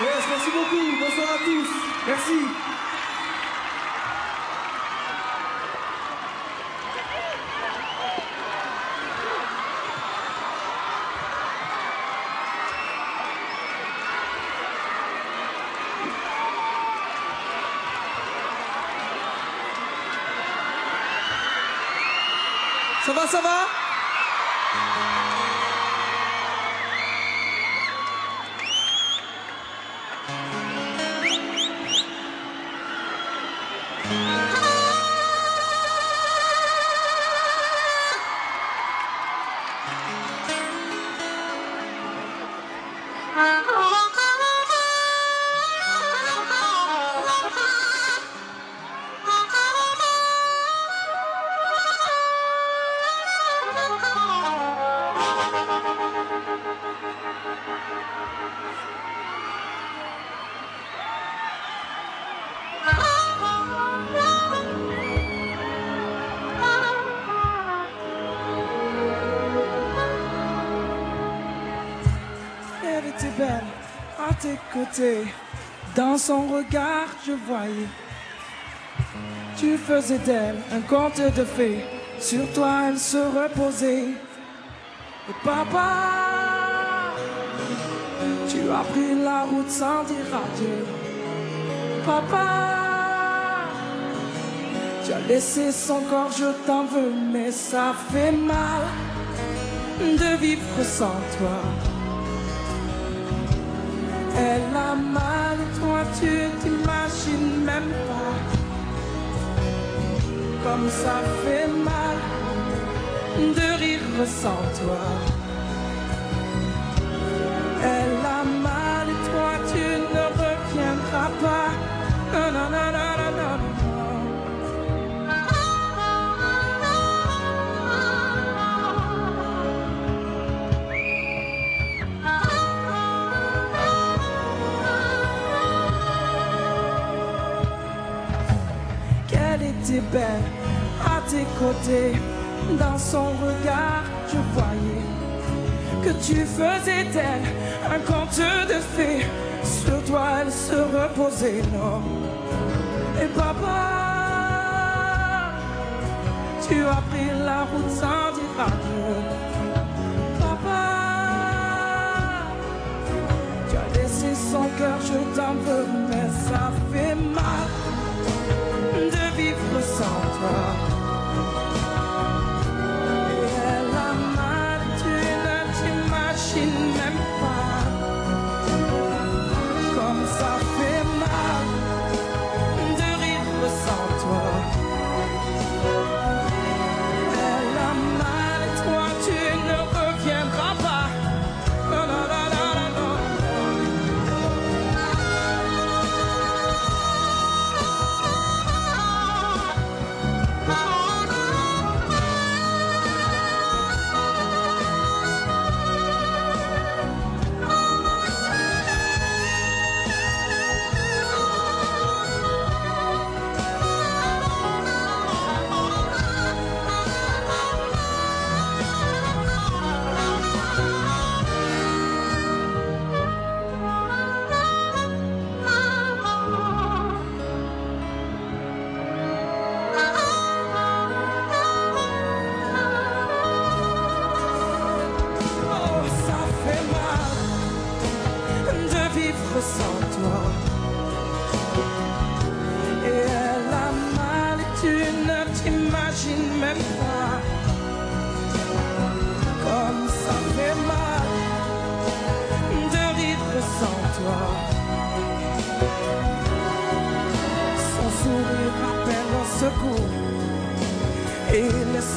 Yes, merci beaucoup. Bonsoir à tous. Merci. Ça va, ça va? Elle était belle à tes côtés. Dans son regard, je voyais. Tu faisais d'elle un conte de fées. Sur toi, elle se reposait. Et papa, tu as pris la route sans dire adieu. Papa, tu as laissé son corps, je t'en veux, mais ça fait mal de vivre sans toi. Elle a mal, toi tu t'imagines même pas. Comme ça fait mal de rire sans toi était belle à tes côtés. Dans son regard, je voyais que tu faisais d'elle un conte de fées. Sur toi, elle se reposait, non. Et papa, tu as pris la route sans dire adieu. Papa, tu as laissé son cœur, je t'en veux,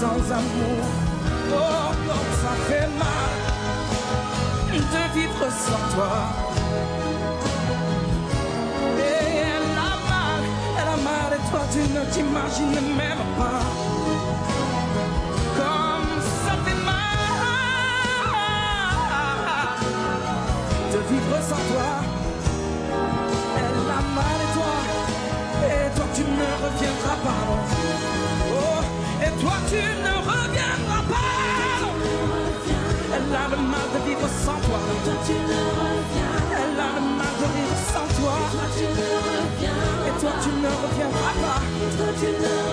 Oh, comme ça fait mal de vivre sans toi. Et elle a mal, elle a mal, et toi tu ne t'imagines même pas. Comme ça fait mal de vivre sans toi. Elle a le mal de vivre sans toi. Et toi tu ne reviens. Elle a le mal de vivre sans toi. Et toi tu ne reviens. Et toi tu ne reviens pas. Toi tu ne